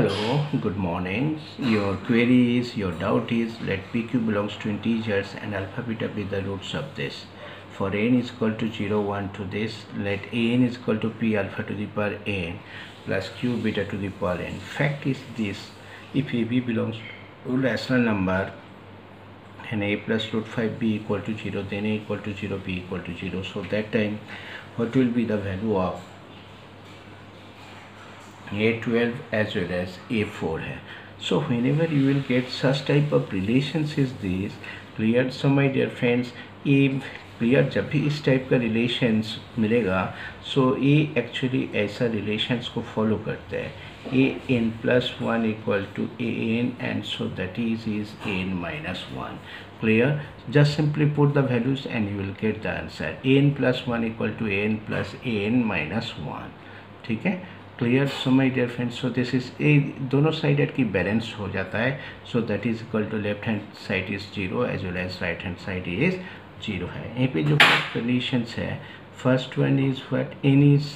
Hello, good morning. Your query is, your doubt is, let pq belongs to integers and alpha beta be the roots of this. For n is equal to 0, 1 to this, let an is equal to p alpha to the power n plus q beta to the power n. Fact is this, if ab belongs to rational number and a plus root 5 b equal to 0, then a equal to 0, b equal to 0. So that time, what will be the value of a12 as well as a4 है। So whenever you will get such type of relations is this clear so my dear friends, a clear जब भी इस type का relations मिलेगा so ए actually ऐसा relations को follow करता है। A n plus one equal to a n and so that is is n minus one clear just simply put the values and you will get the answer a n plus one equal to a n plus a n minus one ठीक है? Clear so my dear friends so this is a दोनों side की balance हो जाता है. So that is equal to left hand side is zero as well as right hand side is zero है. यहीं पे जो कंडीशंस है first one is what n is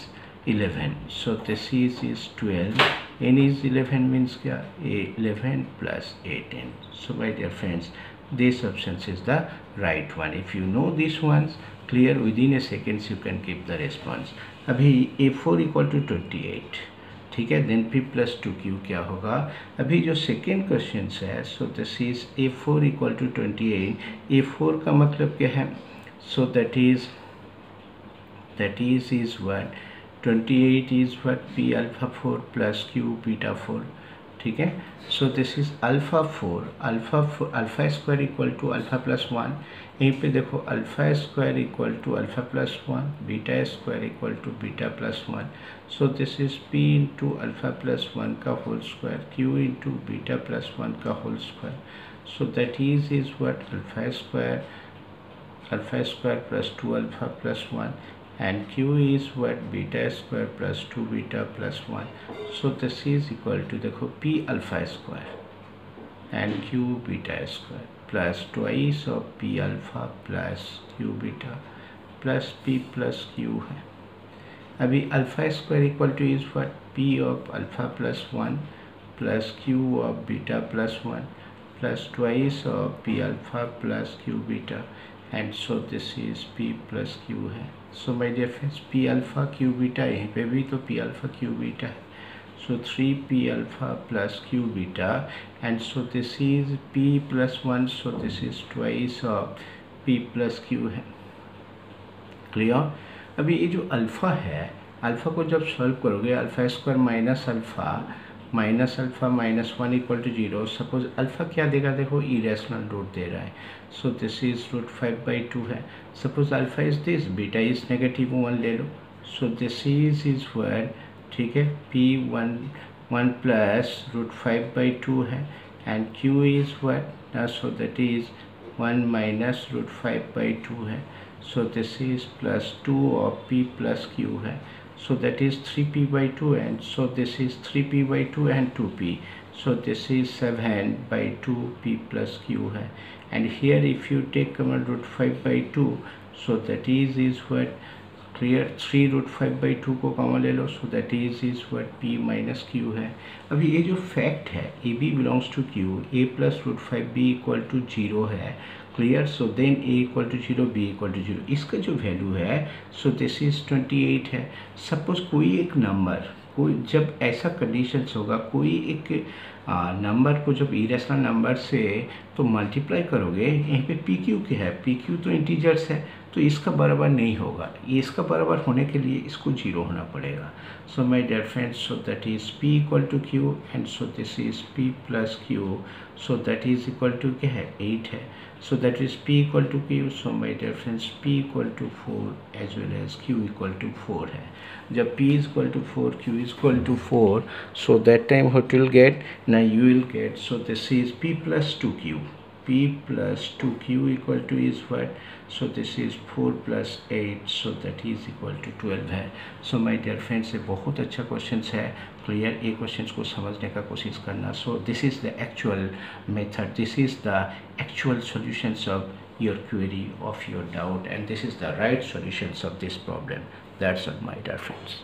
eleven so this is is twelve n is eleven means क्या? Eleven plus eighteen so my dear friends this option is the right one. If you know these ones, clear. Within a seconds, you can keep the response. अभी a four equal to twenty eight ठीक है? Then p plus two q क्या होगा? अभी जो second question है so this is a four equal to twenty eight a four का मतलब क्या है? So that is that is is what twenty eight is what p alpha four plus q beta four ठीक है? So this is alpha four alpha alpha square equal to alpha plus one यहीं पे देखो alpha square equal to alpha plus one beta square equal to beta plus one so this is p into alpha plus one का whole square q into beta plus one का whole square so that is is what alpha square alpha square plus two alpha plus one and q is what beta square plus 2 beta plus 1 so this is equal to the p alpha square and q beta square. Plus twice of p alpha plus q beta plus p plus q है। अभी alpha square equal to is what p of alpha plus one plus q of beta plus one plus twice of p alpha plus q beta and so this is p plus q है। So my dear friends p alpha q beta यहीं पे भी तो p alpha q beta है। Three p alpha plus q beta and so this is p plus one so this is twice of p plus q है। Clear अभी ये जो alpha है अल्फ़ा को जब सॉल्व करोगे alpha square minus alpha minus alpha minus one equal to zero suppose alpha क्या देगा? देखो इरेशनल रूट दे रहा है। So this is root five by two है। Suppose alpha is this beta is negative one ले लो। So this is is one ठीक है? P one one plus root five by two है। And q is what so that is one minus root five by two है। So this is plus two और P plus Q है। So that is three p by two and so this is three p by two and two p so this is seven by two p plus q है। And here if you take common root five by two so that is is what clear 3 root 5 by 2 को common ले लो so that is is what p minus q है। अभी ये जो fact है a b belongs to q a plus root five b equal to zero है। Clear so then a equal to zero b equal to zero इसका जो value है so this is twenty eight है। Suppose कोई एक number कोई जब ऐसा कंडीशंस होगा, कोई एक नंबर को जब इरेशनल नंबर से तो मल्टीप्लाई करोगे, यहीं पे पी क्यू क्या है? पी क्यू तो इंटीजर्स है। तो इसका बराबर नहीं होगा। इसका बराबर होने के लिए इसको ज़ीरो होना पड़ेगा। So my dear friends so that is p equal to q and so this is p plus q so that is equal to क्या है? एट है। So that is p equal to q so my dear friends p equal to four as well as q equal to four है। जब p is equal to four q is equal to four so that time what will get ना you will get so this is p plus two q p plus 2q equal to is what so this is 4 plus 8 so that is equal to 12 है so my dear friends ये बहुत अच्छा question है clear ये question को समझने का कोशिश करना so this is the actual method this is the actual solutions of your query of your doubt and this is the right solutions of this problem that's all my dear friends